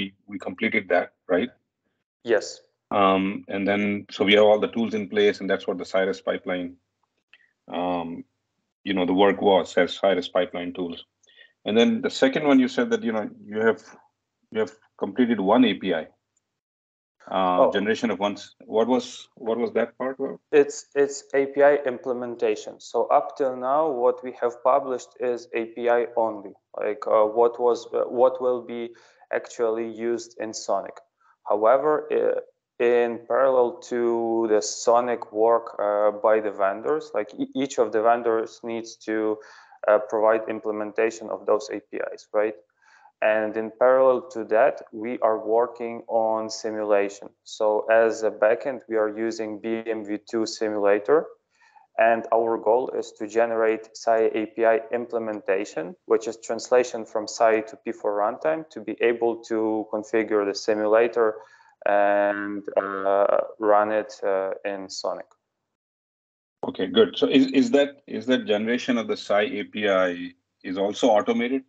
we we completed that, right? Yes. Um, and then so we have all the tools in place, and that's what the Cyrus pipeline, um, you know, the work was as Cyrus pipeline tools. And then the second one, you said that you know you have you have completed one API uh, Oh. generation of ones What was what was that part? Well, It's it's API implementation. So up till now, what we have published is API only, like uh, what was uh, what will be actually used in SONiC. However, in parallel to the SONiC work uh, by the vendors, like each of the vendors needs to uh, provide implementation of those APIs, right? And in parallel to that, we are working on simulation. So as a backend, we are using BMV2 simulator. And our goal is to generate SAI API implementation, which is translation from SAI to P4 runtime to be able to configure the simulator and uh, run it uh, in SONiC. okay, good. So is is that is that generation of the SAI API is also automated?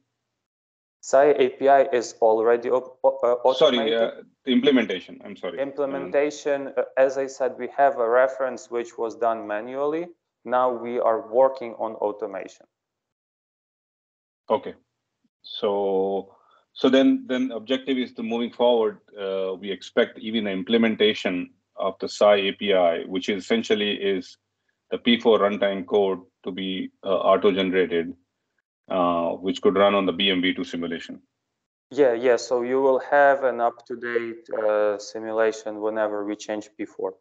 SAI API is already op- uh, automated. Sorry, uh, implementation. I'm sorry. Um, Implementation, uh, as I said, we have a reference which was done manually. Now we are working on automation. Okay. So, so then, then objective is to moving forward, uh, we expect even the implementation of the SAI API, which essentially is the P4 runtime code to be uh, auto-generated, uh, which could run on the BMV2 simulation. Yeah, yeah. So you will have an up-to-date uh, simulation whenever we change P4.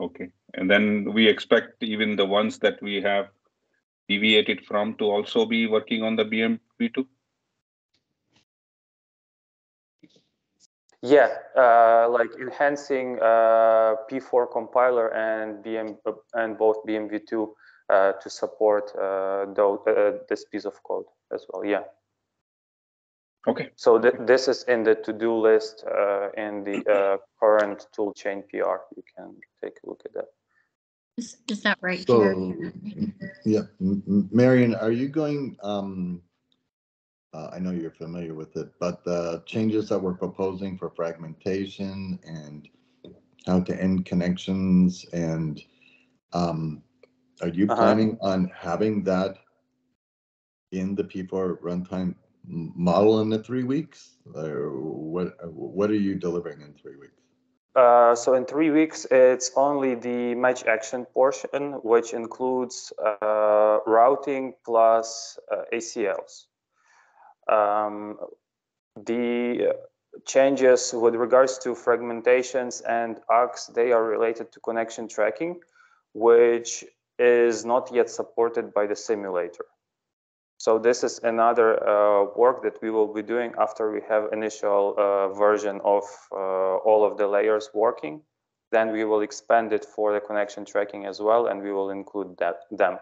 Okay. And then we expect even the ones that we have deviated from to also be working on the BMV2? Yeah, uh, like enhancing uh, P4 compiler and BM and both BMV2 uh, to support uh, uh, this piece of code as well. Yeah. Okay. So th- this is in the to-do list uh, in the uh, current toolchain PR. You can take a look at that. Is, is that right? So, Jerry? yeah, M- M- Marion, are you going, um, uh, I know you're familiar with it, but the changes that we're proposing for fragmentation and how to end connections and, um, are you Uh-huh. planning on having that in the P4 runtime m- model in the three weeks? Or what, what are you delivering in three weeks? Uh, so in three weeks, it's only the match action portion, which includes uh, routing plus uh, ACLs. Um, the changes with regards to fragmentations and ARCs, they are related to connection tracking, which is not yet supported by the simulator. So this is another uh, work that we will be doing after we have initial uh, version of uh, all of the layers working. Then we will expand it for the connection tracking as well, and we will include that them.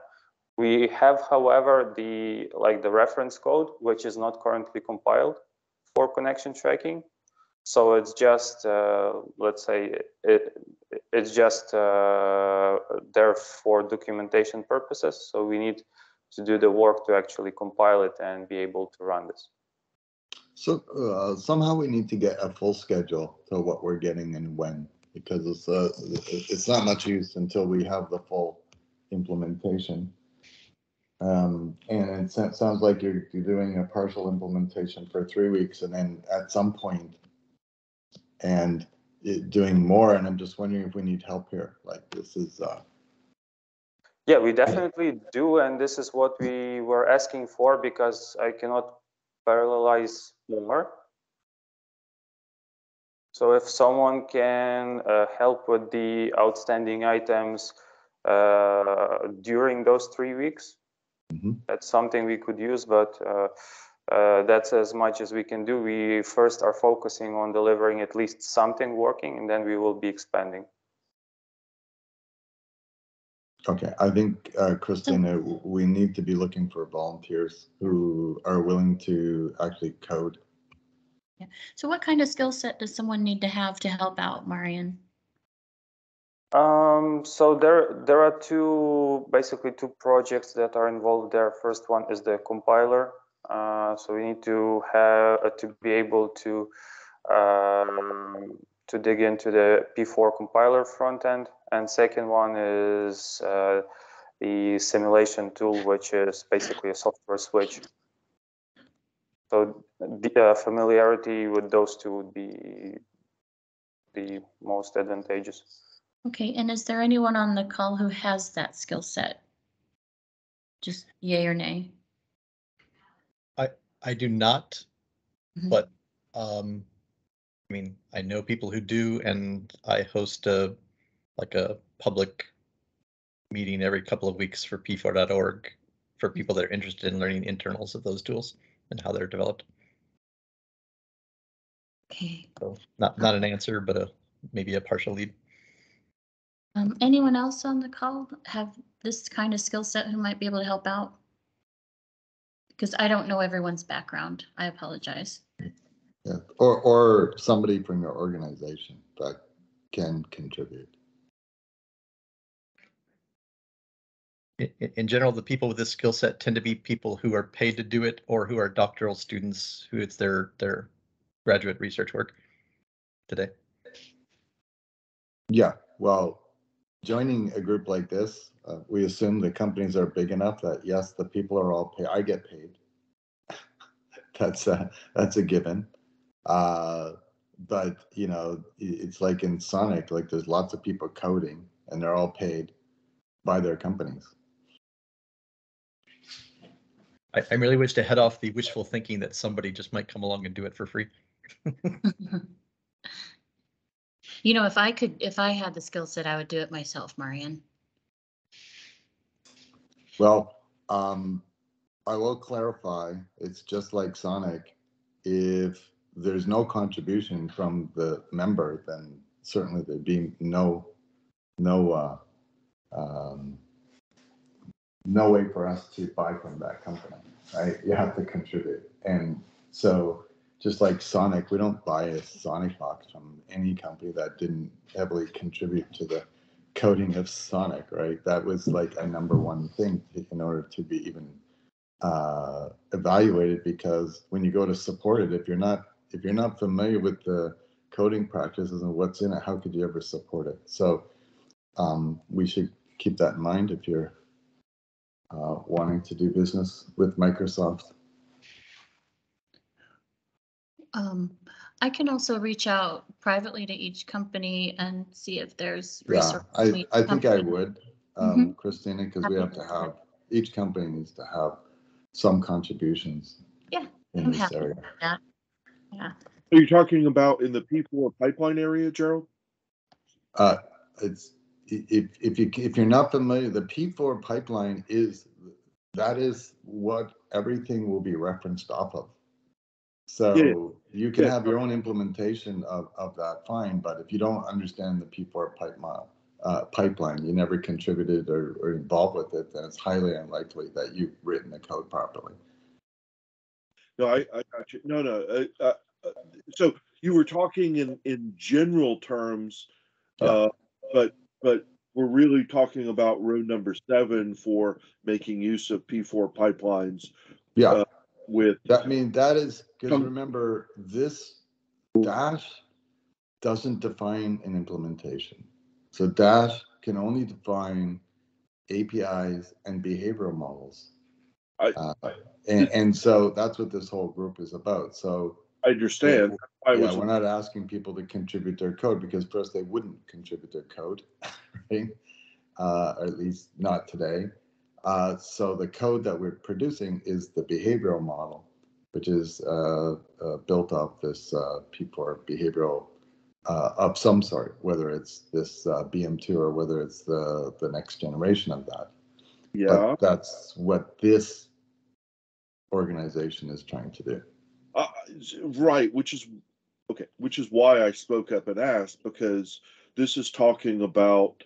We have, however, the like the reference code, which is not currently compiled for connection tracking. So it's just, uh, let's say, it, it's just uh, there for documentation purposes. So we need to do the work to actually compile it and be able to run this. So uh, somehow we need to get a full schedule to what we're getting and when, because it's uh, it's not much use until we have the full implementation. Um, and it sounds like you're, you're doing a partial implementation for three weeks and then at some point and it, doing more. And I'm just wondering if we need help here. Like this is uh, Yeah, we definitely do, and this is what we were asking for because I cannot parallelize more. So if someone can uh, help with the outstanding items uh, during those three weeks, Mhm. that's something we could use, but uh, uh, that's as much as we can do. We first are focusing on delivering at least something working, and then we will be expanding. Okay, I think, uh, Christina, we need to be looking for volunteers who are willing to actually code. Yeah. So what kind of skill set does someone need to have to help out, Marian? Um, so there, there are two, basically two projects that are involved there. First one is the compiler Uh, so we need to have uh, to be able to um, to dig into the P4 compiler front end. And second one is uh, the simulation tool, which is basically a software switch. So the uh, familiarity with those two would be the most advantageous. Okay, and is there anyone on the call who has that skill set? Just yay or nay? I I do not, Mhm. but um, I mean, I know people who do, and I host a like a public meeting every couple of weeks for p4.org for people that are interested in learning internals of those tools and how they're developed. Okay, So not not an answer, but a maybe a partial lead. um, anyone else on the call have this kind of skill set who might be able to help out? Because I don't know everyone's background. I apologize. Yeah, or, or somebody from your organization that can contribute. In, general, the people with this skill set tend to be people who are paid to do it or who are doctoral students who it's their their graduate research work today. Yeah, well, joining a group like this, uh, we assume the companies are big enough that yes, the people are all paid. I get paid. that's a that's a given. Uh, but you know, it's like in SONiC, like there's lots of people coding, and they're all paid by their companies. I, I really wish to head off the wishful thinking that somebody just might come along and do it for free. You know, if I could, if I had the skill set, I would do it myself, Marian. Well, um, I will clarify, it's just like SONiC. If there's no contribution from the member, then certainly there'd be no, no, uh, um, no way for us to buy from that company, right? You have to contribute. And so just like SONiC, we don't buy a SONiC box from any company that didn't heavily contribute to the coding of SONiC, right? That was like a number one thing in order to be even uh, evaluated. Because when you go to support it, if you're not if you're not familiar with the coding practices and what's in it, how could you ever support it? So um, we should keep that in mind if you're uh, wanting to do business with Microsoft. Um, I can also reach out privately to each company and see if there's Yeah. I, I think I would, um, Christina, because we have to to do that. have, each company needs to have some contributions. Yeah, In I'm this area. With that. Yeah, Are you talking about in the P4 pipeline area, Gerald? Uh, it's, if, if you, if you're not familiar, the P4 pipeline is, that is what everything will be referenced off of. So you can Yeah. have your own implementation of, of that, fine, but if you don't understand the P4 pipeline, uh, pipeline, you never contributed or, or involved with it, then it's highly unlikely that you've written the code properly. No, I, I got you. No, no. Uh, uh, uh, so you were talking in, in general terms, Yeah. uh, but, but we're really talking about row number seven for making use of P4 pipelines Yeah. Uh, with, That mean that is because remember this DASH doesn't define an implementation. So DASH can only define APIs and behavioral models. I- Uh, and, and so that's what this whole group is about. So I understand. I yeah, we're not asking people to contribute their code because first they wouldn't contribute their code, right? Uh, or at least not today. Uh, so the code that we're producing is the behavioral model, which is uh, uh, built off this uh, P4 behavioral uh, of some sort, whether it's this uh, BM2 or whether it's the the next generation of that. yeah, But that's what this organization is trying to do. uh, right, which is, okay, which is why I spoke up and asked, because this is talking about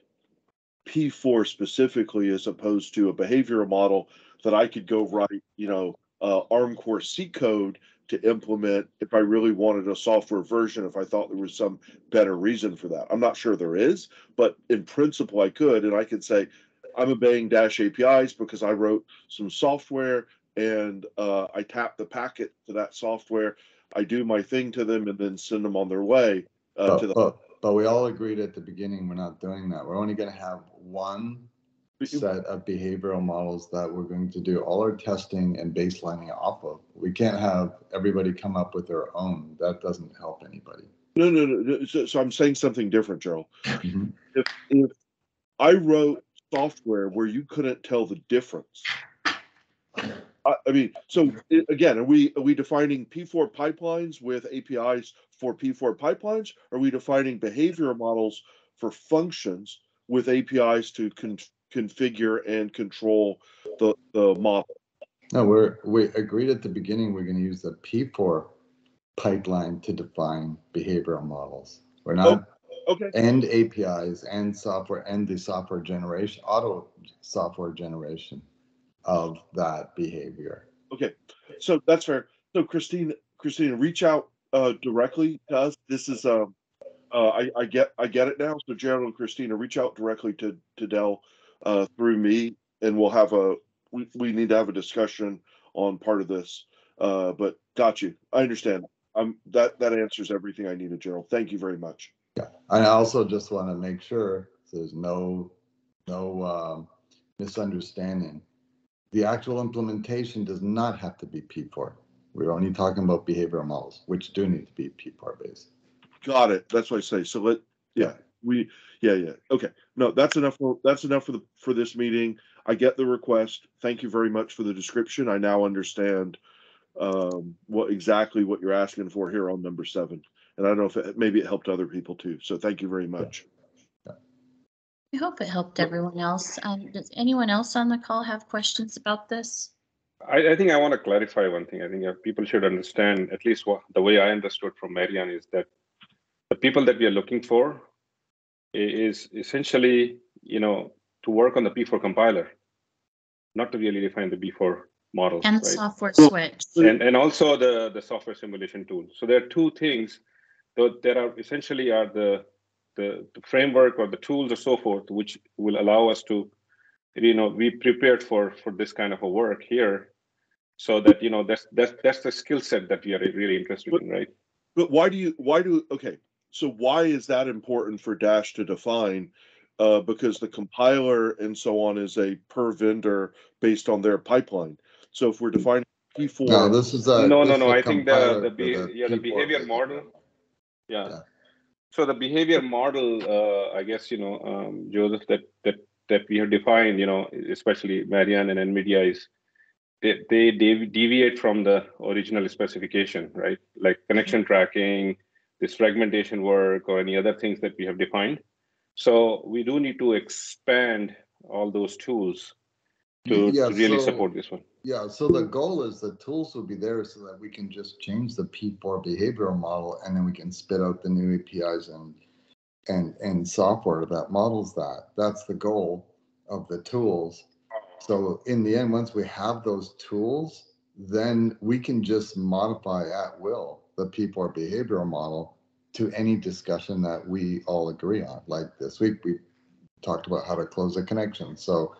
P4 specifically as opposed to a behavioral model that I could go write, you know, uh, ARM core C code to implement if I really wanted a software version, if I thought there was some better reason for that. I'm not sure there is, but in principle, I could, and I could say, I'm obeying DASH APIs because I wrote some software and tap the packet to that software. I do my thing to them and then send them on their way uh, to But, the. but, but we all agreed at the beginning, we're not doing that. We're only gonna have one set of behavioral models that we're going to do all our testing and baselining off of. We can't have everybody come up with their own. That doesn't help anybody. No, no, no. So, so I'm saying something different, Gerald. Mhm. If if I wrote software where you couldn't tell the difference. I, mean, so again, are we are we defining P4 pipelines with APIs for P4 pipelines? Are we defining behavioral models for functions with APIs to con- configure and control the the model? No, we're, we agreed at the beginning, we're gonna use the P4 pipeline to define behavioral models. We're not, oh, Okay. and APIs and software and the software generation, auto software generation of that behavior. Okay, so that's fair. So Christine, Christina, reach out uh, directly to us. This is um, uh, I, I get I get it now. So Gerald and Christina, reach out directly to to Dell uh, through me, and we'll have a we, we need to have a discussion on part of this. Uh, but got you. I understand. Um, that that answers everything I needed, Gerald. Thank you very much. Yeah, I also just want to make sure there's no, no um, misunderstanding. The actual implementation does not have to be P4. We're only talking about behavioral models, which do need to be P4 based. Got it. That's what I say. So let, yeah, we, yeah, yeah. Okay. No, that's enough. For, that's enough for the, for this meeting. I get the request. Thank you very much for the description. I now understand um, what exactly what you're asking for here on number seven. And I don't know if it, maybe it helped other people too. So thank you very much. I hope it helped everyone else. Um, does anyone else on the call have questions about this? I, I think I want to clarify one thing. I think people should understand, at least what the way I understood from Marianne is that the people that we are looking for is essentially, you know, to work on the P4 compiler, not to really define the P4 model. And right? software switch. and and also the the software simulation tool so there are two things though there are essentially are the, the the framework or the tools or so forth which will allow us to you know be prepared for for this kind of a work here so that you know that's that's that's the skill set that we are really interested in right But why do you, why do, okay, so why is that important for DASH to define? Uh, because the compiler and so on is a per vendor based on their pipeline. So if we're defining No, P4, this is a. No, this no, no, I think the- the for be- yeah, the behavior model. model. yeah Yeah. So the behavior model uh, i guess you know um, joseph that that that we have defined you know especially marianne and nvidia is they, they dev- deviate from the original specification right? Like connection tracking this fragmentation work or any other things that we have defined. So we do need to expand all those tools to, Yeah, to really so- support this one Yeah, so the goal is the tools will be there so that we can just change the P4 behavioral model and then we can spit out the new APIs and and and software that models that. That's the goal of the tools. So in the end, once we have those tools, then we can just modify at will the P4 behavioral model to any discussion that we all agree on. Like this week, we talked about how to close a connection. So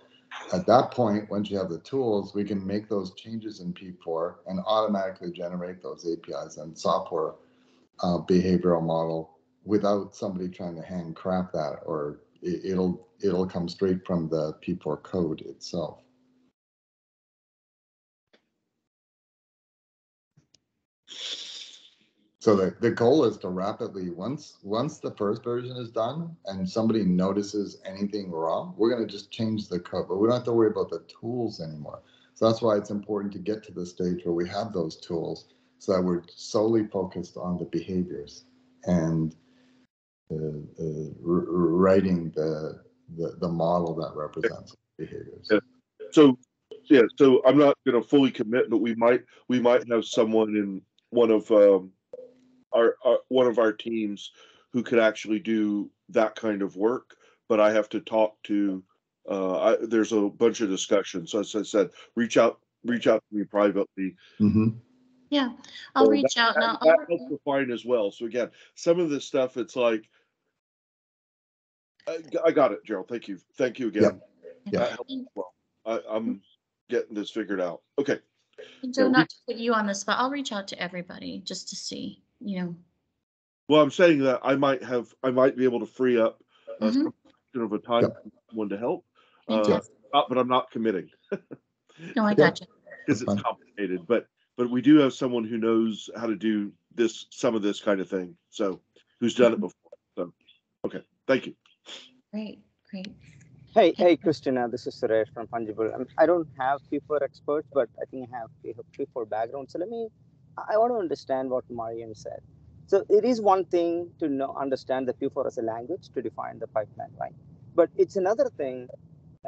at that point, once you have the tools, we can make those changes in P4 and automatically generate those APIs and software uh, behavioral model without somebody trying to handcraft that, or it, it'll it'll come straight from the P4 code itself. So the, the goal is to rapidly, once, once the first version is done and somebody notices anything wrong, we're gonna just change the code, but we don't have to worry about the tools anymore. So that's why it's important to get to the stage where we have those tools so that we're solely focused on the behaviors and uh, uh, writing the, the, the model that represents behaviors. Yeah. so yeah, so I'm not gonna fully commit, but we might, we might have someone in one of um our, our, one of our teams who could actually do that kind of work, but I have to talk to, uh, I, there's a bunch of discussions. So as I said, reach out, reach out to me privately. Mhm. Yeah, I'll So reach out That, now. that helps define as well. So again, some of this stuff, it's like, I, I got it, Gerald. Thank you. Thank you again. Yeah. That helps well. I, I'm getting this figured out. Okay. And Joe, not to put you on the spot, I'll reach out to everybody just to see, you know. Well, I'm saying that I might have, I might be able to free up uh, Mhm. some kind of a time, one to help. Uh, Fantastic. uh, but I'm not committing. No, I Yeah. got you. Because it's complicated, but, but we do have someone who knows how to do this, some of this kind of thing. So, who's done it before. So, okay, thank you. Great, great. Hey, hey, Christina, this is Suresh from Fungible. Um, I don't have P4 experts, but I think I have P- P4 background. So let me, I want to understand what Marian said. So it is one thing to know, understand the P4 as a language to define the pipeline, right? But it's another thing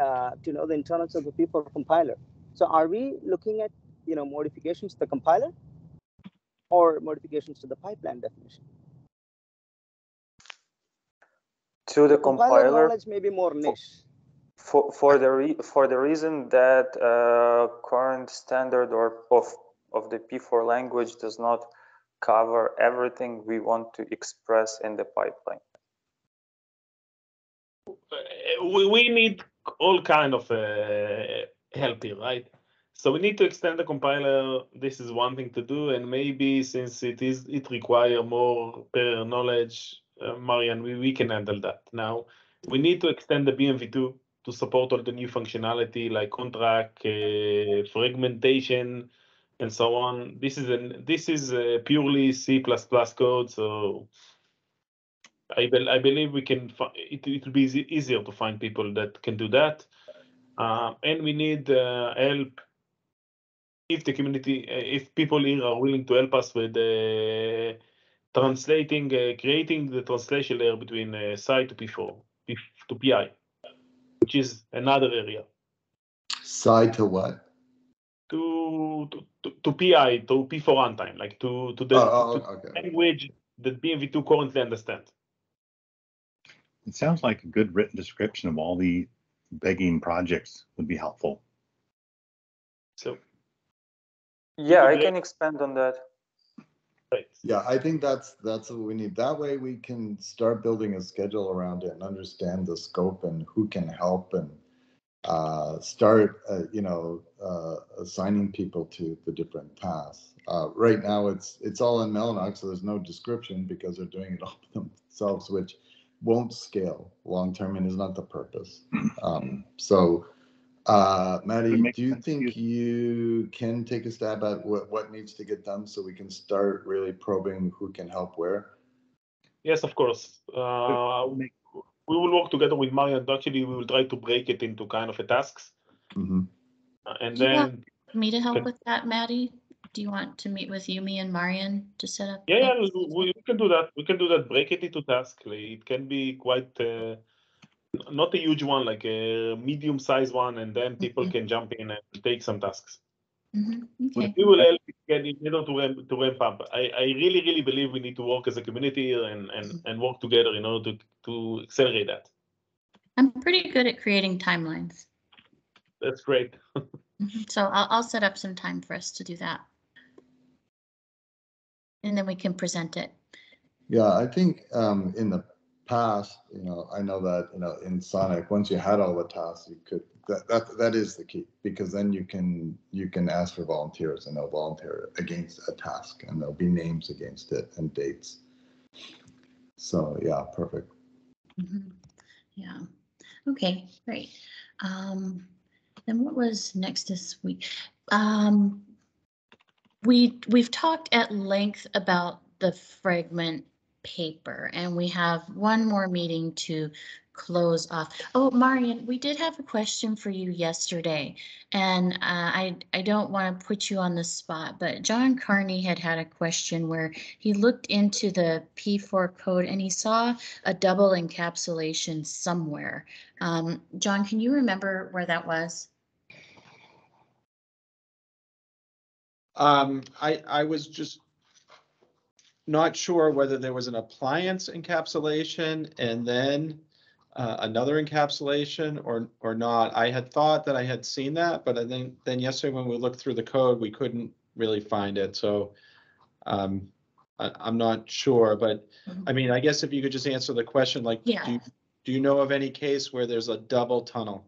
uh, to know the internals of the P4 compiler. So are we looking at, you know, modifications to the compiler or modifications to the pipeline definition? To the Compiler compiler, knowledge may be more niche. for, for the re, for the reason that uh, current standard or of of the P4 language does not cover everything we want to express in the pipeline. uh, we, we need all kind of uh, help here, right? So we need to extend the compiler. This is one thing to do, and maybe since it is it require more per knowledge, uh, Marian, we, we can handle that. Now we need to extend the BMV2 to support all the new functionality like conntrack, uh, fragmentation, and so on. This is an this is uh, purely C++ code, so I, bel I believe we can. It it will be easy, easier to find people that can do that, uh, and we need uh, help. If the community, uh, if people here are willing to help us with uh, translating, uh, creating the translation layer between uh, SAI to P4 P- to PI, which is another area Side to what? To to, to, to PI to P4 runtime, like to to the Oh, oh, okay. language that BMV2 currently understands. It sounds like a good written description of all the begging projects would be helpful. So Yeah, I can expand on that. right. Yeah, I think that's, that's what we need. That way we can start building a schedule around it and understand the scope and who can help and uh, start, uh, you know, uh, assigning people to the different tasks. Uh, right now, it's, it's all in Mellanox, so there's no description because they're doing it all themselves, which won't scale long-term and is not the purpose. Um, so, uh, Maddie, do you sense. think you can take a stab at what, what needs to get done so we can start really probing who can help where? Yes, of course. Uh, Make- we will work together with Mario and actually we will try to break it into kind of a tasks. Mhm. Uh, and Do you want then, Me to help Can- with that, Maddie? Do you want to meet with you, me and Marian to set up? yeah, yeah, we, we can do that. We can do that. Break it into tasks. It can be quite, uh, not a huge one, like a medium sized one, and then people Mhm. can jump in and take some tasks. Mhm, We Okay, we will help you get in order to ramp, to ramp up. I, I really, really believe we need to work as a community and, and, and work together in order to, to accelerate that. I'm pretty good at creating timelines. That's great. Mhm, So I'll, I'll set up some time for us to do that. And then we can present it. Yeah, I think um, in the past, you know, I know that, you know, in SONiC, once you had all the tasks, you could, that, that, that is the key. Because then you can, you can ask for volunteers and they'll volunteer against a task and there'll be names against it and dates. So, yeah, perfect. Mhm, Yeah, okay, great. Um, then what was next this week? Um, we, we've talked at length about the fragment paper and we have one more meeting to close off. Oh, Marian, we did have a question for you yesterday. And uh, I, I don't want to put you on the spot, but John Carney had had a question where he looked into the P4 code and he saw a double encapsulation somewhere. Um, John, can you remember where that was? Um, I, I was just not sure whether there was an appliance encapsulation and then uh, another encapsulation or, or not. I had thought that I had seen that, but I think then yesterday when we looked through the code, we couldn't really find it. So um, I, I'm not sure, but I mean, I guess if you could just answer the question, like, do Yeah. you, do you know of any case where there's a double tunnel?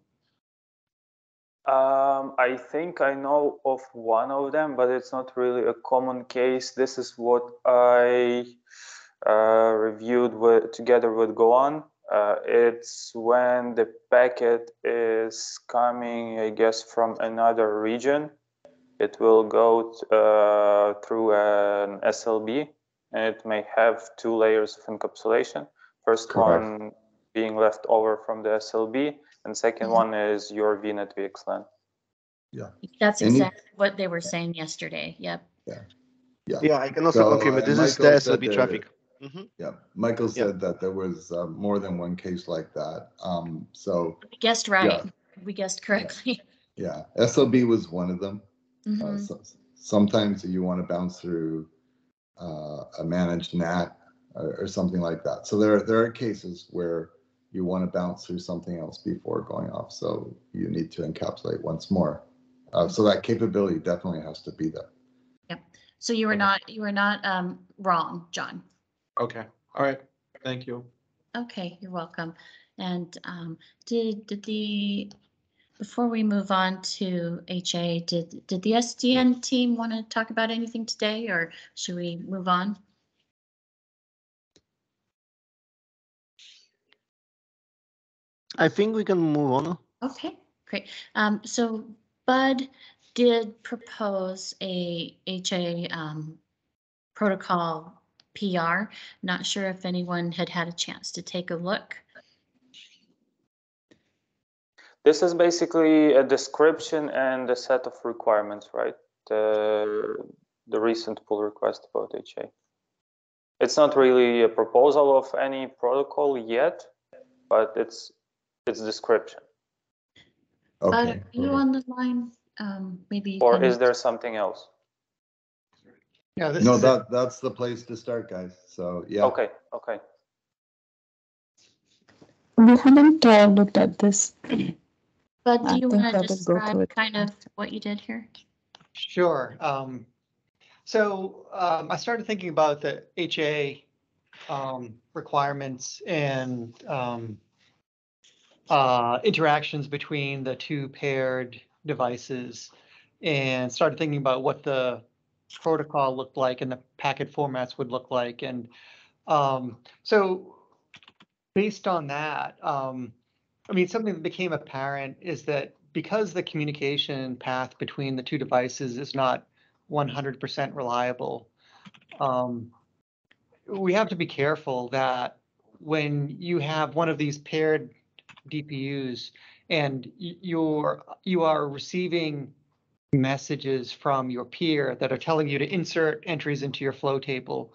Um, I think I know of one of them, but it's not really a common case. This is what I uh, reviewed with, together with Guohan. Uh, it's when the packet is coming, I guess, from another region. It will go t- uh, through an SLB, and it may have two layers of encapsulation. First Correct. one being left over from the SLB, and 2nd Mhm. one is your VNet VXLAN. Yeah. That's Any- exactly what they were saying yesterday. Yep. Yeah, Yeah, Yeah. I can also So, confirm it. uh, This is the SLB there- traffic. Mhm. Yeah, Michael Yeah. said that there was uh, more than one case like that. Um, so, We guessed right. We guessed correctly. yeah, Sob was one of them. Uh, Mhm. so- Sometimes you want to bounce through uh, a managed NAT or, or something like that. So there, there are cases where you want to bounce through something else before going off. So you need to encapsulate once more. Uh, so that capability definitely has to be there. Yep. So you were Okay. not, you were not um, wrong, John. Okay, all right, thank you. Okay, you're welcome. And um, did, did the, before we move on to HA, did, did the SDN team want to talk about anything today or should we move on? I think we can move on. Okay, great. Um, so Bud did propose a HA um, protocol PR. Not sure if anyone had had a chance to take a look. This is basically a description and a set of requirements, right? The, the recent pull request about HA. It's not really a proposal of any protocol yet, but it's it's description. Okay. are you on the line? Um, maybe. Or is there something else? Yeah, this No, is it. that, that's the place to start, guys. So, yeah. Okay, okay. We haven't uh, looked at this. Bud, do you think want I to will go describe through it. kind of what you did here? Sure. Um, so um, I started thinking about the HA um, requirements and um, uh, interactions between the two paired devices and started thinking about what the protocol looked like and the packet formats would look like. And um, so based on that, um, I mean, something that became apparent is that because the communication path between the two devices is not 100% reliable, um, we have to be careful that when you have one of these paired DPUs and you're you are receiving messages from your peer that are telling you to insert entries into your flow table,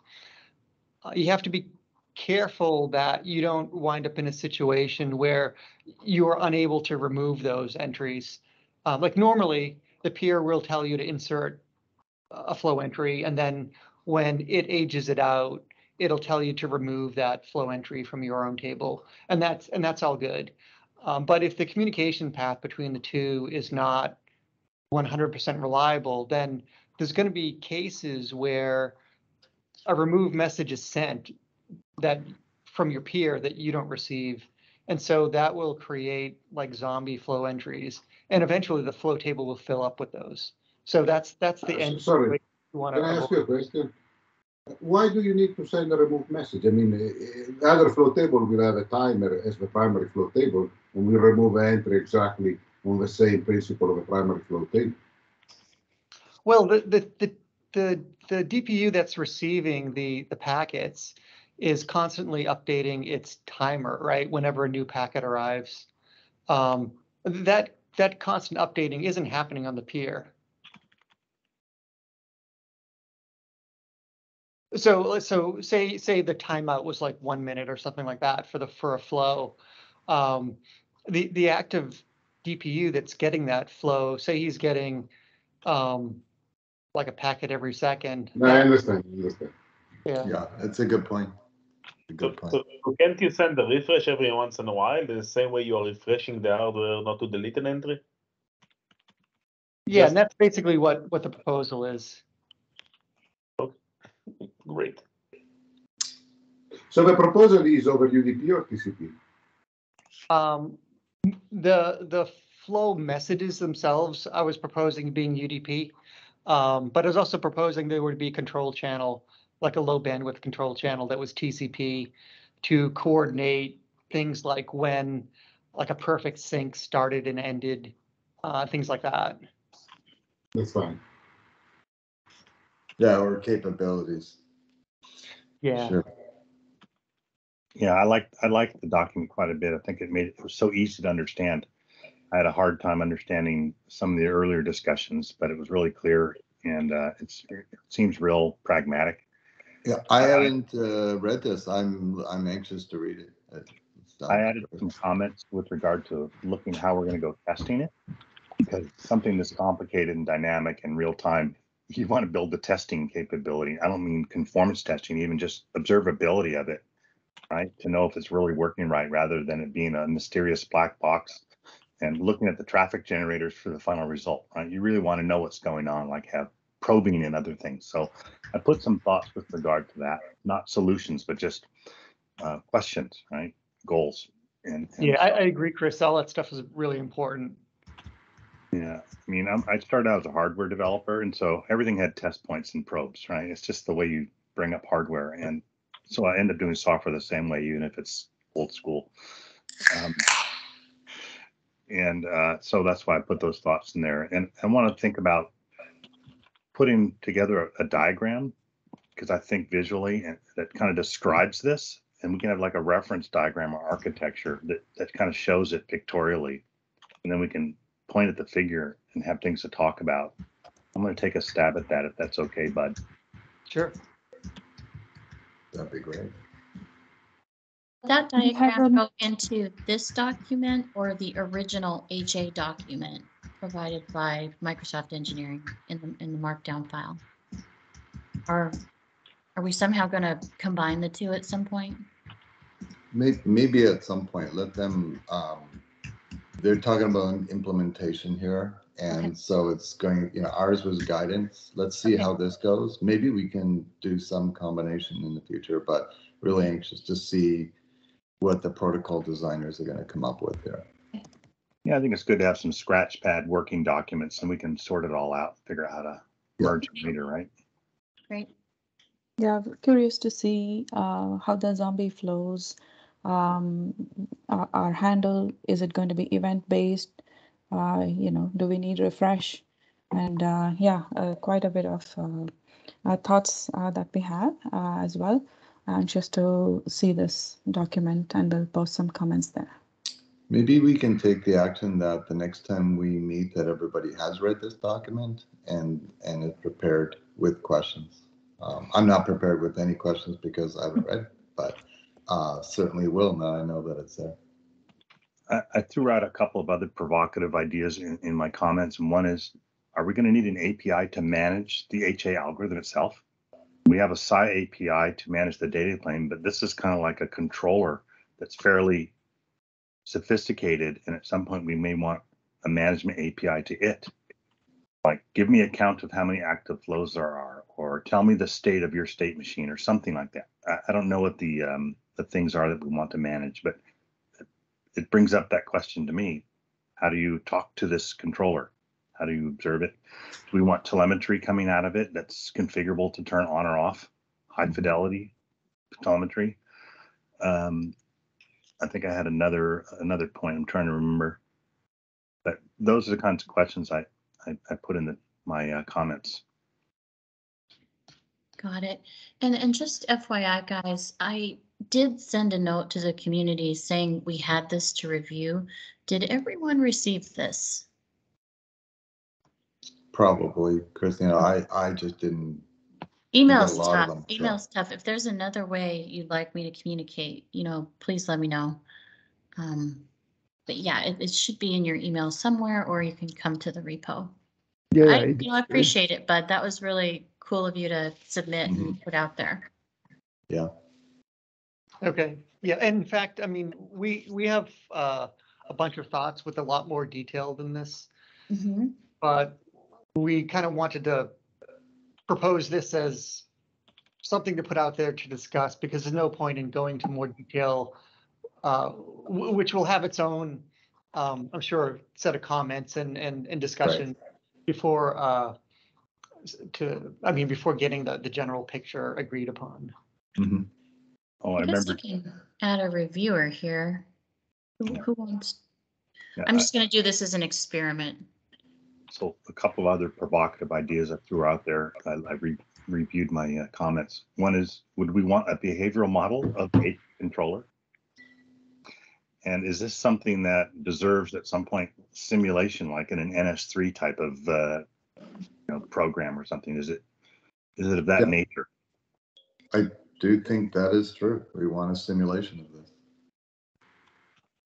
uh, you have to be careful that you don't wind up in a situation where you are unable to remove those entries. Um, like normally, the peer will tell you to insert a flow entry, and then when it ages it out, it'll tell you to remove that flow entry from your own table, and that's and that's all good. Um, but if the communication path between the two is not 100% reliable, then there's going to be cases where a remove message is sent that from your peer that you don't receive. And so that will create like zombie flow entries and eventually the flow table will fill up with those. So that's that's the Uh, end. sorry, you want Can I to ask you a question? Why do you need to send a remove message? I mean, eh, eh, the other flow table will have a timer as the primary flow table, and we remove an entry exactly on the same principle of a primary flow table. Well, the, the, the, the, the DPU that's receiving the, the packets is constantly updating its timer, right? Whenever a new packet arrives. Um, that, that constant updating isn't happening on the peer. So, so say, say the timeout was like one minute or something like that for the, for a flow. Um, the, the active DPU that's getting that flow, say he's getting, um, like a packet every second. No, I understand, I understand. Yeah. Yeah, it's a good point. A So, good point. so can't you send a refresh every once in a while, the same way you are refreshing the hardware not to delete an entry? Yeah, Yes. and that's basically what, what the proposal is. Great. So the proposal is over UDP or TCP? Um, the, the flow messages themselves, I was proposing being UDP. Um, but I was also proposing there would be a control channel, like a low bandwidth control channel that was TCP to coordinate things like when, like a perfect sync started and ended, uh, things like that. That's fine. Yeah, or capabilities. Yeah. Sure. Yeah, I like I liked the document quite a bit. I think it made it, so easy to understand. I had a hard time understanding some of the earlier discussions, but it was really clear and uh, it's it seems real pragmatic. Yeah, I haven't uh, read this. I'm I'm anxious to read it. It I added some comments with regard to looking how we're going to go testing it because something that's complicated and dynamic and real time, you want to build the testing capability. I don't mean conformance testing, even just observability of it, right? To know if it's really working right rather than it being a mysterious black box and looking at the traffic generators for the final result, right? You really want to know what's going on, like have probing and other things. So I put some thoughts with regard to that, not solutions, but just uh, questions, right? Goals. And, and Yeah, I, I agree, Chris. All that stuff is really important. Yeah, I mean, I'm, I started out as a hardware developer, and so everything had test points and probes, right? It's just the way you bring up hardware, and so I end up doing software the same way, even if it's old school. Um, and uh, so that's why I put those thoughts in there, and I want to think about putting together a, a diagram because I think visually and that kind of describes this, and we can have like a reference diagram or architecture that that kind of shows it pictorially, and then we can point at the figure and have things to talk about. I'm going to take a stab at that if that's okay, bud. Sure. That'd be great. That diagram an- go into this document or the original HA document provided by Microsoft Engineering in the, in the markdown file? Are, are we somehow going to combine the two at some point? Maybe, maybe at some point, let them, um, they're talking about an implementation here. Okay. And so it's going, you know, ours was guidance. Let's see Okay. how this goes. Maybe we can do some combination in the future, but really anxious to see what the protocol designers are gonna come up with here. Yeah, I think it's good to have some scratch pad working documents and we can sort it all out, figure out how to Yeah. merge them later, right? Great. Yeah, we're curious to see uh, how the zombie flows. Um, our, our handle, is it going to be event based? Uh, you know, do we need refresh? And uh, yeah, uh, quite a bit of thoughts that we have as well. And just to see this document and we'll post some comments there. Maybe we can take the action that the next time we meet, that everybody has read this document and, and is prepared with questions. Um, I'm not prepared with any questions because I haven't read, but uh, certainly will now I know that it's there. I, I threw out a couple of other provocative ideas in, in my comments, and one is, are we going to need an API to manage the HA algorithm itself? We have a SAI API to manage the data plane, but this is kind of like a controller that's fairly sophisticated, and at some point we may want a management API to it. Like, give me a count of how many active flows there are, or tell me the state of your state machine, or something like that. I, I don't know what the um, the things are that we want to manage, but it brings up that question to me. How do you talk to this controller? How do you observe it? Do we want telemetry coming out of it that's configurable to turn on or off? High fidelity telemetry. Um, I think I had another another point. I'm trying to remember. But those are the kinds of questions I I, I put in the, my uh, comments. Got it. And, and just FYI, guys, I did send a note to the community saying we had this to review. Did everyone receive this? Probably, Christina, I, I just didn't, Email's lot of tough. them, yeah. Email's tough. If there's another way you'd like me to communicate, you know, please let me know. Um, but yeah, it, it should be in your email somewhere, or you can come to the repo. Yeah, I, you know, I appreciate it, Bud. That was really cool of you to submit Mm-hmm. and put out there. yeah. Okay, yeah, and in fact, I mean, we, we have uh, a bunch of thoughts with a lot more detail than this. Mhm. But we kind of wanted to propose this as something to put out there to discuss because there's no point in going to more detail, uh, wh- which will have its own um, I'm sure, set of comments and, and, and discussion before, uh, s- to, I mean, before getting the, the general picture agreed upon. Mhm. Oh, I I guess remember. I can add a reviewer here. Who, who wants, yeah, I'm I- just gonna do this as an experiment. So a couple of other provocative ideas I threw out there. I, I re- reviewed my uh, comments. One is, would we want a behavioral model of a controller? And is this something that deserves at some point simulation, like in an NS3 type of, uh, you know, program or something? Is it, is it of that Yeah. nature? I do you think that is true. We want a simulation of this.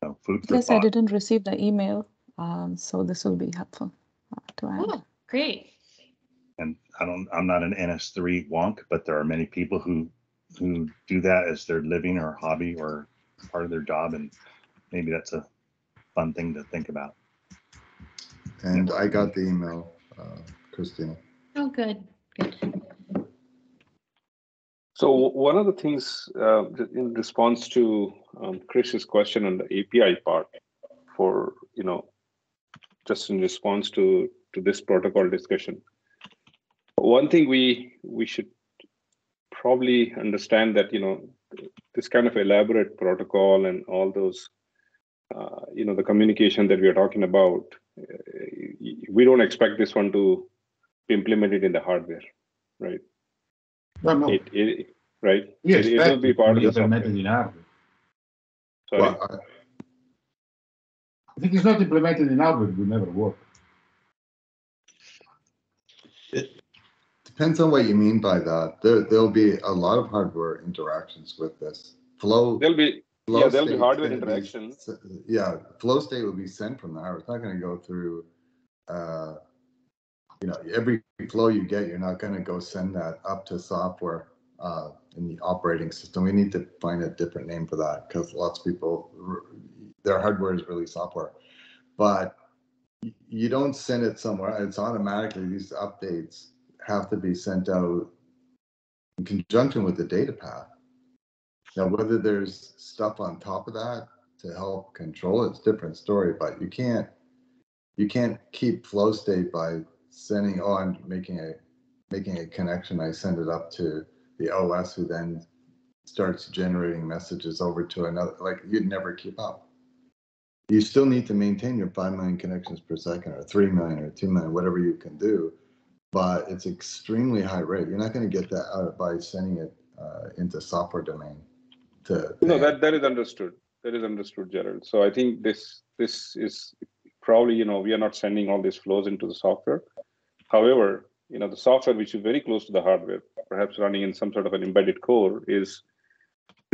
So food for Yes, I didn't receive the email, um, so this will be helpful uh, to add. Oh, great. And I don't, I'm not an NS3 wonk, but there are many people who, who do that as their living or hobby or part of their job. And maybe that's a fun thing to think about. And I got the email, uh, Christina. Oh, good, good. So one of the things uh, in response to um, Chris's question on the API part, for you know, just in response to to this protocol discussion, one thing we we should probably understand that you know this kind of elaborate protocol and all those uh, you know the communication that we are talking about, uh, we don't expect this one to be implemented in the hardware, right? No, no. It, it, right? We It, it will be part of be the software. implemented in hardware. Sorry. Well, I- think it is not implemented in hardware, it will never work. Depends on what you mean by that. There, there'll be a lot of hardware interactions with this. Flow. There'll be flow yeah, there'll be hardware gonna be Yeah, flow state will be sent from the hardware. It's not gonna go through, uh, you know, every flow you get, you're not gonna go send that up to software, uh, in the operating system. We need to find a different name for that, because lots of people, their hardware is really software. But you don't send it somewhere, it's automatically, these updates have to be sent out in conjunction with the data path. Now, whether there's stuff on top of that to help control it's a different story, but you can't, you can't keep flow state by sending, oh, I'm making a, making a connection, I send it up to the OS who then starts generating messages over to another, like you'd never keep up. You still need to maintain your five million connections per second or three million or two million, whatever you can do. But it's extremely high rate. You're not going to get that out by sending it uh, into software domain. To, No, that that is understood. That is understood, Gerald. So I think this this is probably you know we are not sending all these flows into the software. However, you know the software which is very close to the hardware, perhaps running in some sort of an embedded core, is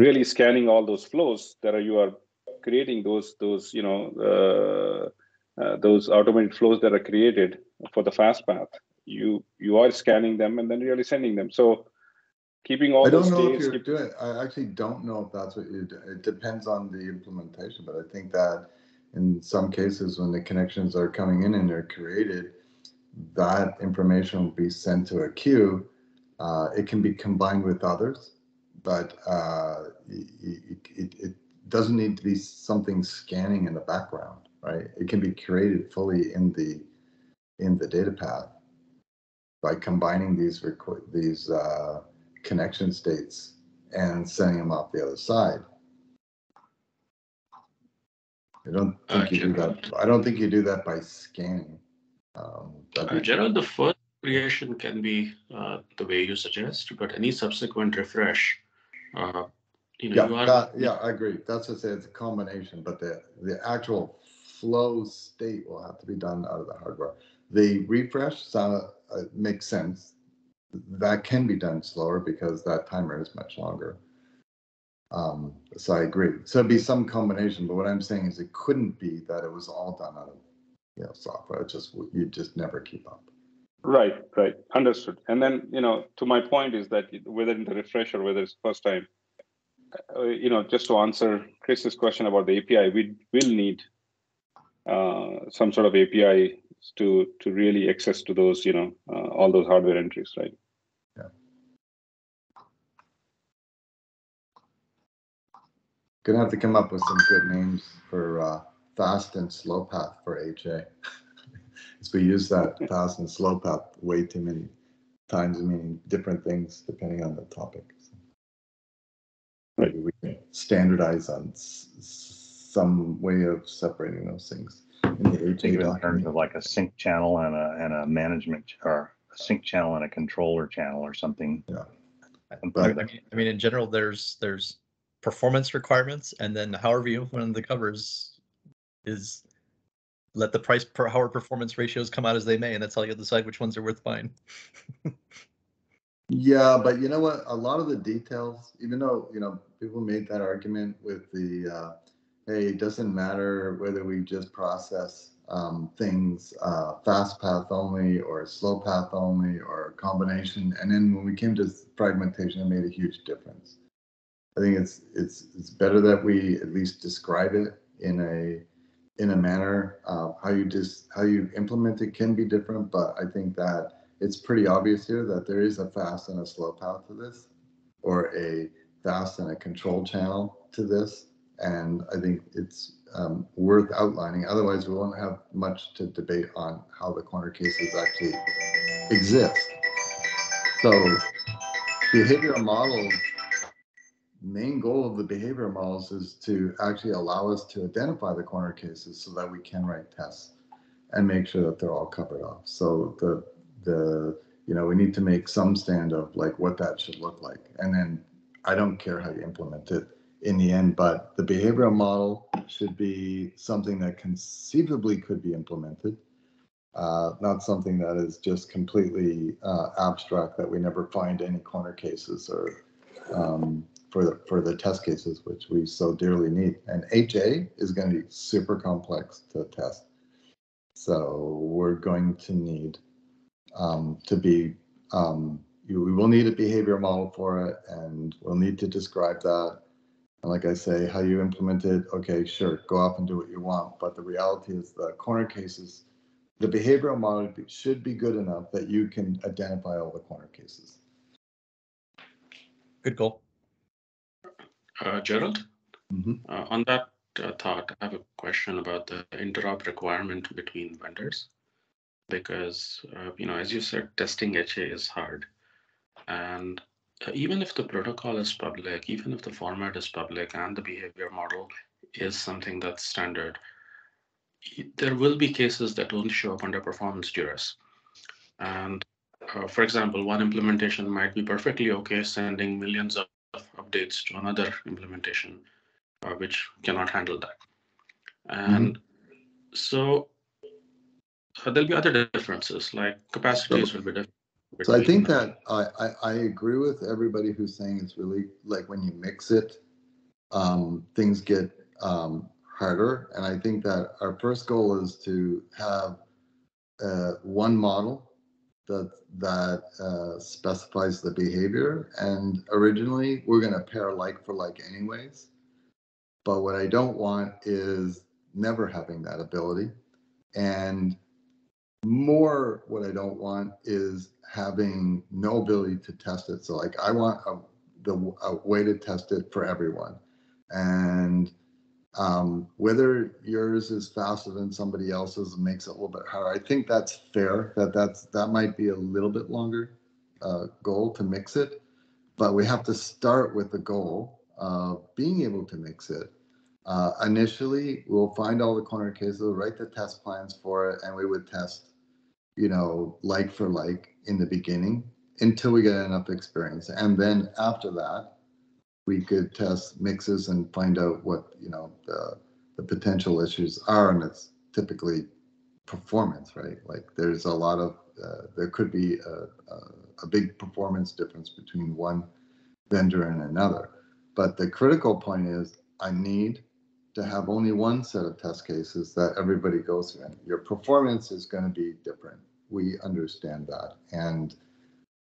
really scanning all those flows that are you are creating those those you know uh, uh, those automated flows that are created for the fast path. You you are scanning them and then really sending them. So keeping all I don't those know if you're keep- doing, I actually don't know if that's what you, do. it depends on the implementation, but I think that in some cases, when the connections are coming in and they're created, that information will be sent to a queue. Uh, it can be combined with others, but, uh, it, it, it, doesn't need to be something scanning in the background, right? It can be created fully in the, in the data path by combining these these, uh, connection states and sending them off the other side. I don't think you do that. I don't think you do that by scanning. Um, Uh, be- the first creation can be uh, the way you suggest, but any subsequent refresh, uh, you know, Yeah, you are that, yeah, I agree. That's what I say, it's a combination, but the, the actual flow state will have to be done out of the hardware. The refresh sound, uh, makes sense. That can be done slower because that timer is much longer. Um, so I agree. So it'd be some combination, but what I'm saying is it couldn't be that it was all done out of, you know, software. It's just, you just never keep up. Right, right, understood. And then, you know, to my point is that whether in the refresh or whether it's first time, uh, you know, just to answer Chris's question about the API, we will need uh, some sort of API to to really access to those, you know, uh, all those hardware entries, right? Gonna have to come up with some good names for, uh, fast and slow path for HA. Because we use that fast and slow path way too many times, meaning different things depending on the topic. Maybe we can standardize on s- s- some way of separating those things in the HA Think of it in terms document. of like a sync channel and a, and a management or a sync channel and a controller channel or something. Yeah. Something I mean, I mean, in general, there's, there's performance requirements and then however you implement the covers is let the price per hour performance ratios come out as they may, and that's how you'll decide which ones are worth buying. Yeah, but you know what? A lot of the details, even though, you know, people made that argument with the, uh, hey, it doesn't matter whether we just process um, things uh, fast path only or slow path only or combination. And then when we came to fragmentation, it made a huge difference. I think it's it's it's better that we at least describe it in a in a manner. Uh, how you just how you implement it can be different, but I think that it's pretty obvious here that there is a fast and a slow path to this, or a fast and a control channel to this. And I think it's um, worth outlining. Otherwise, we won't have much to debate on how the corner cases actually exist. So, behavioral models, main goal of the behavioral models is to actually allow us to identify the corner cases so that we can write tests and make sure that they're all covered off. So the the you know we need to make some stand of like what that should look like, and then I don't care how you implement it in the end, but the behavioral model should be something that conceivably could be implemented, uh, not something that is just completely uh, abstract that we never find any corner cases or um, for the for the test cases which we so dearly need. And HA is going to be super complex to test, so we're going to need um, to be um, you, we will need a behavior model for it, and we'll need to describe that. And like I say, how you implement it, okay, sure, go off and do what you want. But the reality is the corner cases, the behavioral model should be good enough that you can identify all the corner cases. Good goal. Uh, Gerald, Mhm. uh, on that uh, thought, I have a question about the interop requirement between vendors. Because, uh, you know, as you said, testing HA is hard. And uh, even if the protocol is public, even if the format is public and the behavior model is something that's standard, there will be cases that don't show up under performance duress. And uh, for example, one implementation might be perfectly okay sending millions of updates to another implementation, uh, which cannot handle that. And so uh, there'll be other differences, like capacities will be different. So I think that I, I, I agree with everybody who's saying it's really like when you mix it, um, things get um, harder. And I think that our first goal is to have uh, one model that that uh, specifies the behavior. And originally, we're going to pair like for like anyways. But what I don't want is never having that ability. And more what I don't want is having no ability to test it. So like I want a, the a way to test it for everyone. And um, whether yours is faster than somebody else's makes it a little bit harder. I think that's fair. That that's that might be a little bit longer uh, goal to mix it, but we have to start with the goal of being able to mix it. Uh, initially, we'll find all the corner cases, write the test plans for it, and we would test, you know, like for like in the beginning until we get enough experience. And then after that, we could test mixes and find out what, you know, the, the potential issues are. And it's typically performance, right? Like there's a lot of, uh, there could be a, a, a big performance difference between one vendor and another. But the critical point is I need to have only one set of test cases that everybody goes through. And your performance is going to be different. We understand that. And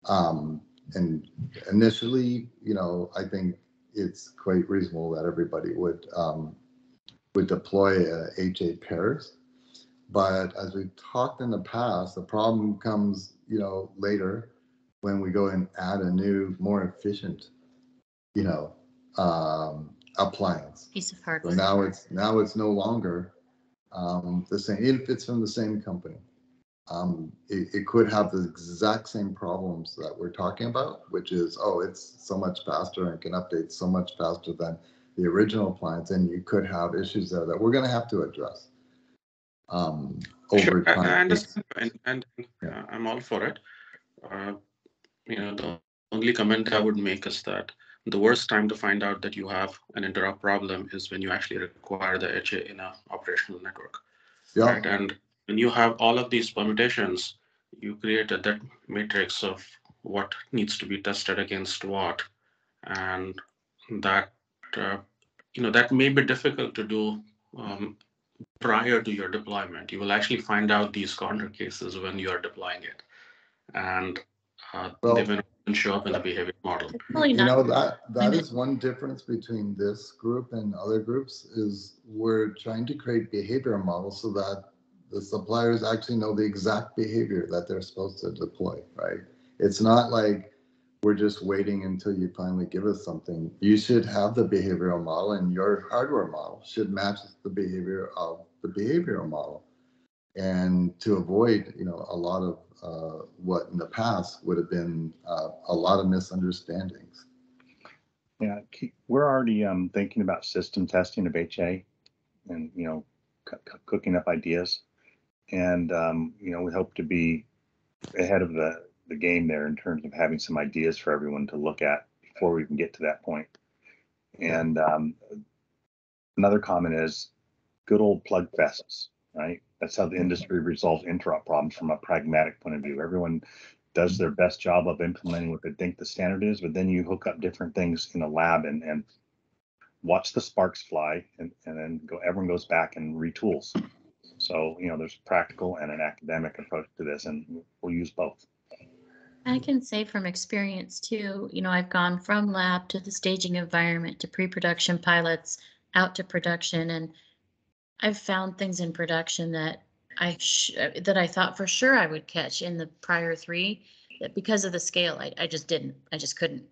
um, and initially, you know, I think it's quite reasonable that everybody would um, would deploy uh, HA pairs. But as we've talked in the past, the problem comes, you know, later when we go and add a new, more efficient, you know, um, appliance. Piece of So hardware. now it's now it's no longer um, the same, if it's from the same company. Um, it, it could have the exact same problems that we're talking about, which is, oh, it's so much faster and can update so much faster than the original appliance, and you could have issues there that we're gonna have to address. Um, over Sure, I- I time. understand, and, and uh, I'm all for it. Uh, You know, the only comment I would make is that the worst time to find out that you have an interop problem is when you actually require the HA in a operational network. Yeah. Right, and when you have all of these permutations, you create a that matrix of what needs to be tested against what. And that, uh, you know, that may be difficult to do um, prior to your deployment. You will actually find out these corner cases when you are deploying it. And uh, they Well- may not show up in the behavior model. Probably You not. know, that, that mean- is one difference between this group and other groups is we're trying to create behavior models so that the suppliers actually know the exact behavior that they're supposed to deploy, right? It's not like we're just waiting until you finally give us something. You should have the behavioral model and your hardware model should match the behavior of the behavioral model. And to avoid, you know, a lot of uh, what in the past would have been uh, a lot of misunderstandings. Yeah, we're already um, thinking about system testing of HA and, you know, c- c- cooking up ideas. And, um, you know, we hope to be ahead of the, the game there in terms of having some ideas for everyone to look at before we can get to that point. And um, another comment is good old plug fests, right? That's how the industry resolves interop problems from a pragmatic point of view. Everyone does their best job of implementing what they think the standard is, but then you hook up different things in a lab and, and watch the sparks fly and, and then go, everyone goes back and retools. So, you know, there's practical and an academic approach to this, and we'll use both. I can say from experience too, you know, I've gone from lab to the staging environment to pre-production pilots out to production and I've found things in production that I sh- that I thought for sure I would catch in the prior three that because of the scale I, I just didn't I just couldn't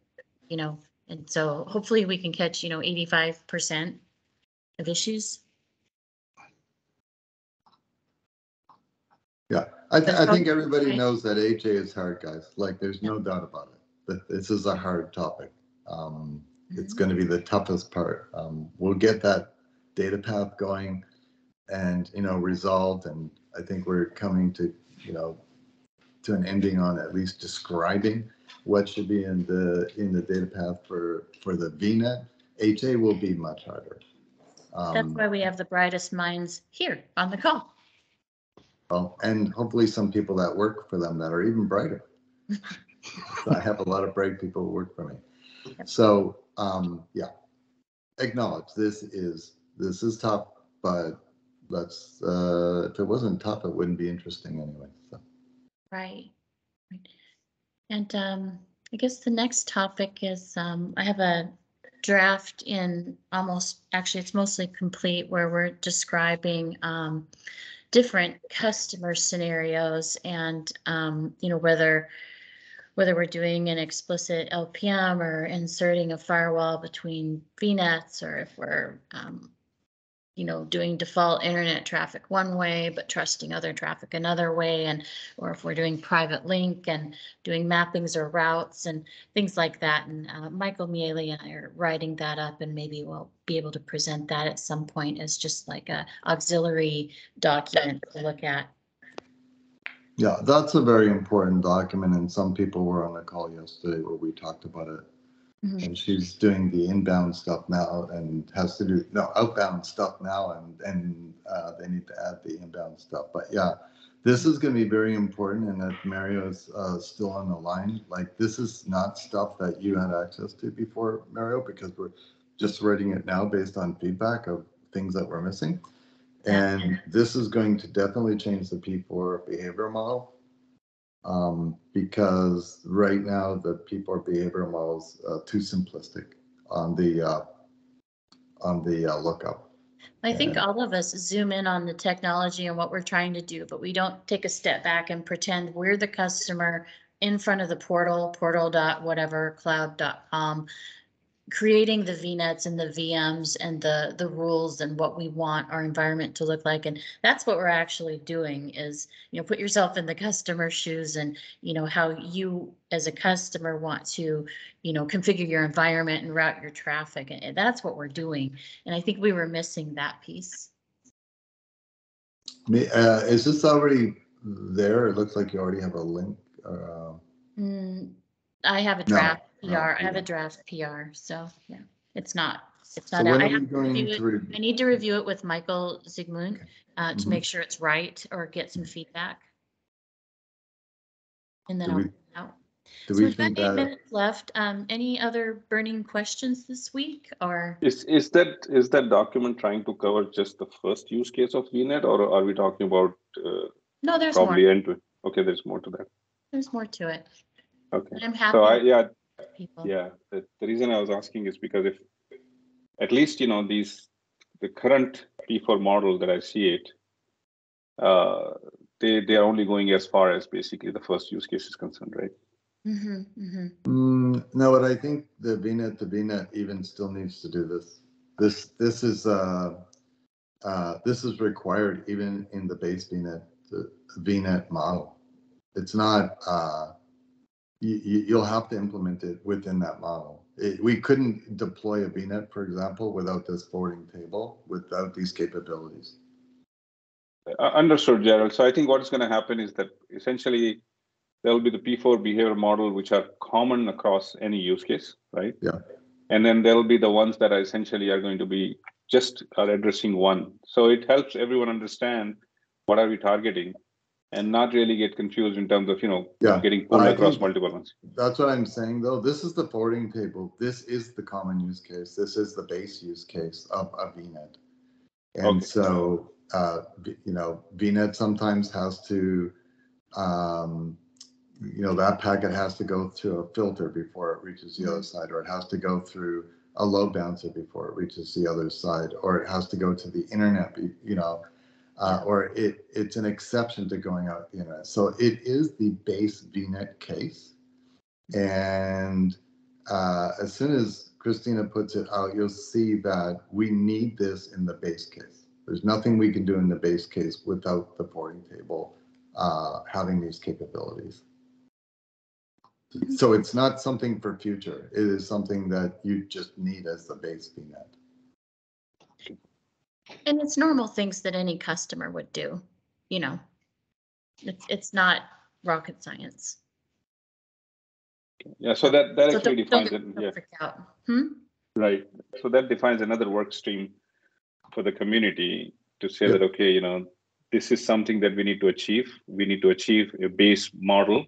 you know and so hopefully we can catch you know 85% of issues Yeah, I, th- I think everybody right. knows that HA is hard, guys. Like, there's no doubt about it. This is a hard topic. Um, it's going to be the toughest part. Um, we'll get that data path going and, you know, resolved. And I think we're coming to, you know, to an ending on at least describing what should be in the, in the data path for, for the VNet. HA will be much harder. that's Um, why we have the brightest minds here on the call Well, and hopefully some people that work for them that are even brighter. I have a lot of bright people who work for me. So, um, yeah, acknowledge this is, this is tough, but let's, uh, if it wasn't tough, it wouldn't be interesting anyway, so. Right. right. And um, I guess the next topic is, um, I have a draft in almost, actually, it's mostly complete where we're describing um, different customer scenarios and, um, you know, whether whether we're doing an explicit LPM or inserting a firewall between VNets or if we're um, you know, doing default internet traffic one way, but trusting other traffic another way, and or if we're doing private link and doing mappings or routes and things like that. And uh, Michael Miele and I are writing that up, and maybe we'll be able to present that at some point as just like a auxiliary document to look at. Yeah, that's a very important document and some people were on the call yesterday where we talked about it. Mhm. And she's doing the inbound stuff now and has to do, no, outbound stuff now and, and, uh, they need to add the inbound stuff. But yeah, this is gonna be very important and if Mario is, uh, still on the line, like this is not stuff that you had access to before, Mario, because we're just writing it now based on feedback of things that we're missing. And this is going to definitely change the P4 behavior model. Um, because right now the P4 behavioral model is uh, too simplistic on the uh, on the uh, lookup. I think all of us zoom in on the technology and what we're trying to do, but we don't take a step back and pretend we're the customer in front of the portal, portal dot whatever, cloud dot com. Creating the VNets and the VMs and the, the rules and what we want our environment to look like. And that's what we're actually doing is, you know, put yourself in the customer shoes and, you know, how you as a customer want to, you know, configure your environment and route your traffic. And that's what we're doing. And I think we were missing that piece. Uh, is this already there? It looks like you already have a link. Uh, Mm, I have a draft no, PR. I have a draft PR, so yeah, it's not, it's So not. when out. I are we have to going review it- to? I need to review it with Michael Zygmunt uh, to Mhm. make sure it's right or get some feedback. And then Do I'll we- put it out. do So we we've got think eight that, minutes left. Um, any other burning questions this week or? Is is that is that document trying to cover just the first use case of VNet, or are we talking about uh, No, there's more. probably end to? Okay, there's more to that. There's more to it. Okay. But I'm happy. So I with yeah People. yeah the, the reason I was asking is because if at least you know these the current P4 model that I see it, uh, they they are only going as far as basically the first use case is concerned, right? Mm-hmm, mm-hmm. Mm, no, but I think the VNet to VNet even still needs to do this. This, this is, uh, uh, this is required even in the base VNet, the VNet model. It's not, uh, you, you'll have to implement it within that model. It, we couldn't deploy a VNet, for example, without this forwarding table, without these capabilities. Uh, Understood, Gerald. So I think what is going to happen is that essentially there will be the P4 behavior model, which are common across any use case, right? Yeah. And then there will be the ones that are essentially are going to be just are addressing one. So it helps everyone understand what are we targeting and not really get confused in terms of, you know, Yeah, getting pulled across multiple ones. That's what I'm saying, though. This is the forwarding table. This is the common use case. This is the base use case of a VNet. And Okay. so, uh, you know, VNet sometimes has to, um, you know, that packet has to go through a filter before it reaches the other side, or it has to go through a load balancer before it reaches the other side, or it has to go to the internet, be- you know, uh, or it, it's an exception to going out the internet. So it is the base VNet case. And uh, as soon as Christina puts it out, you'll see that we need this in the base case. There's nothing we can do in the base case without the forwarding table uh, having these capabilities. So it's not something for future. It is something that you just need as the base VNet. And it's normal things that any customer would do, you know. It's, it's not rocket science. Yeah, so that, that So actually don't- don't defines get- it. don't Yeah. freak out. Hmm? Right. So that defines another work stream for the community to say Yeah. that, okay, you know, this is something that we need to achieve. We need to achieve a base model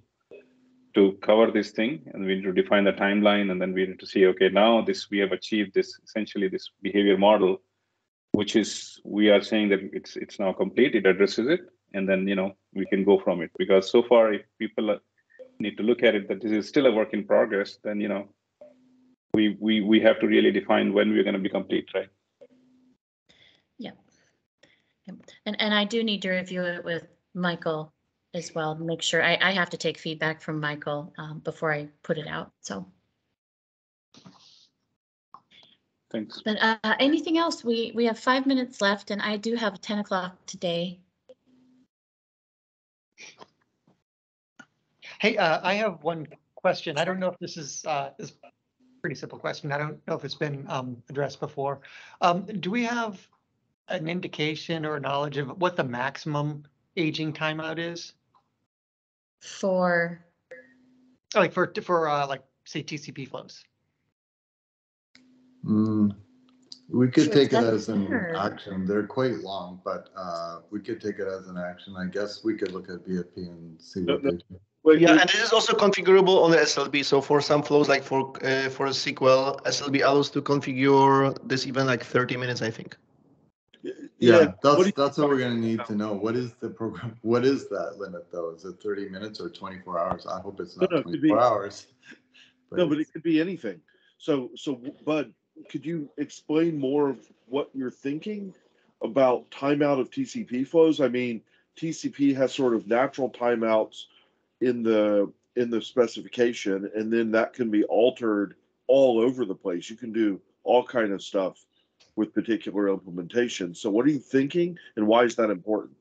to cover this thing, and we need to define the timeline, and then we need to see, okay, now this we have achieved this essentially this behavior model, which is we are saying that it's it's now complete. It addresses it, and then you know we can go from it. Because so far, if people need to look at it that this is still a work in progress, then you know we we we have to really define when we're going to be complete, right? Yep. And, and I do need to review it with Michael as well, make sure, I, I have to take feedback from Michael um, before I put it out, so. Thanks. But uh, anything else? We, we have five minutes left and I do have 10 o'clock today. Hey, uh, I have one question. I don't know if this is, uh, is a pretty simple question. I don't know if it's been, um, addressed before. Um, do we have an indication or knowledge of what the maximum aging timeout is? For, Like for, for, uh, like, say TCP flows? Hmm. we could Sure, take it that's as an fair. action. They're quite long, but uh, we could take it as an action. I guess we could look at VFP and see what they do. Yeah, and this is also configurable on the SLB. So for some flows, like for uh, for a SQL, SLB allows to configure this even like 30 minutes, I think. Yeah, Yeah, what do that's you- that's what we're gonna need to know. What is the program? What is that limit though? Is it thirty minutes or twenty-four hours? I hope it's No, not no, it could be- twenty-four hours. No, but it could be anything. So, so Bud, could you explain more of what you're thinking about timeout of TCP flows? I mean, TCP has sort of natural timeouts in the in the specification, and then that can be altered all over the place. You can do all kind of stuff with particular implementations. So what are you thinking and why is that important?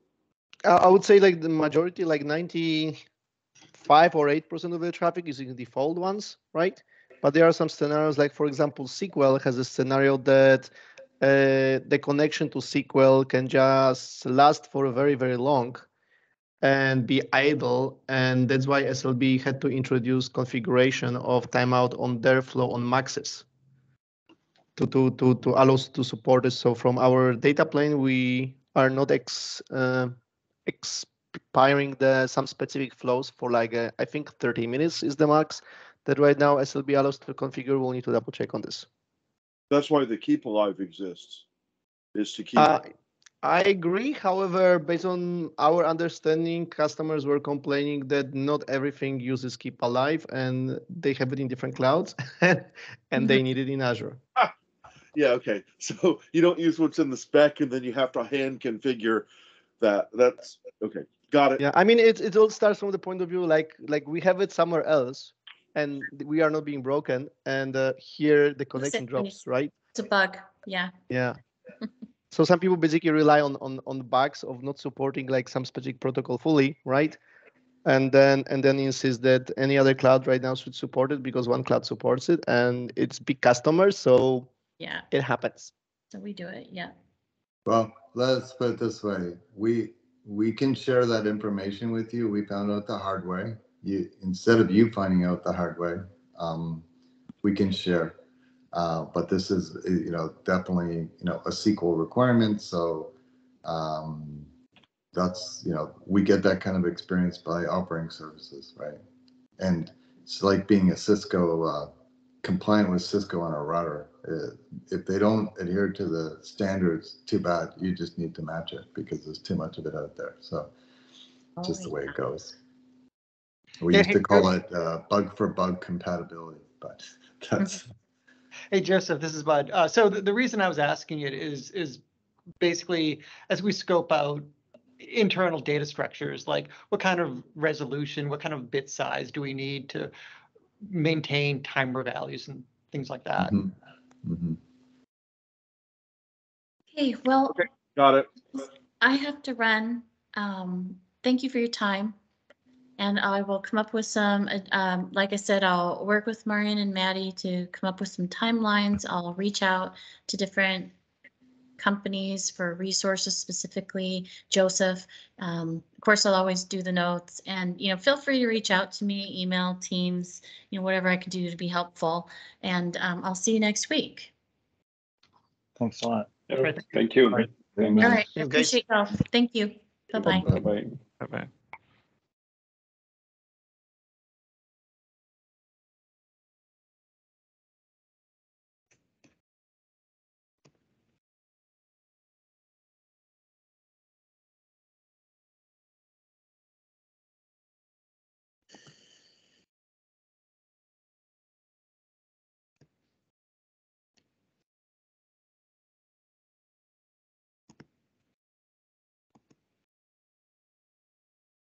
I would say like the majority, like ninety-five or eight percent of the traffic is in default ones, right? But there are some scenarios, like for example, SQL has a scenario that uh, the connection to SQL can just last for a very, very long and be idle. And that's why SLB had to introduce configuration of timeout on their flow on maxes to, to, to, to allow us to support it. So from our data plane, we are not ex, uh, expiring the some specific flows for like, uh, I think 30 minutes is the max that right now SLB allows to configure. We'll need to double check on this. That's why the keep alive exists, is to keep. Uh, I agree. However, based on our understanding, customers were complaining that not everything uses Keep Alive and they have it in different clouds and they need it in Azure. Yeah, okay. So you don't use what's in the spec and then you have to hand configure that. That's okay. Got it. Yeah, I mean, it, it all starts from the point of view like like we have it somewhere else and we are not being broken. And uh, here the connection it, drops, right? It's a bug, yeah. Yeah. so some people basically rely on on on the bugs of not supporting like some specific protocol fully, right? And then and then insist that any other cloud right now should support it because one cloud supports it and it's big customers, so Yeah, it happens. so we do it, yeah. Well, let's put it this way. We, we can share that information with you. We found out the hard way. You, instead of you finding out the hard way, um, we can share. Uh, but this is, uh, you know, definitely, you know, a SQL requirement. So, um, that's, you know, we get that kind of experience by offering services, right? And it's like being a Cisco, uh, compliant with Cisco on a router. Uh, If they don't adhere to the standards, too bad. You just need to match it because there's too much of it out there. So just the way it goes. We used to call it uh, bug for bug compatibility, but that's, Hey, Joseph, this is Bud. Uh, so the, the reason I was asking it is, is basically as we scope out internal data structures, like what kind of resolution, what kind of bit size do we need to maintain timer values and things like that? Mhm. Mhm. Okay, well, Got it. I have to run. Um, thank you for your time. And I will come up with some, uh, um, like I said, I'll work with Marion and Maddie to come up with some timelines. I'll reach out to different companies for resources specifically. Joseph, um, of course, I'll always do the notes and, you know, feel free to reach out to me, email, Teams, you know, whatever I can do to be helpful. And, um, I'll see you next week. Thanks a lot. Thank you. All right, I appreciate y'all. Thank you. Bye-bye. Bye-bye. Bye-bye.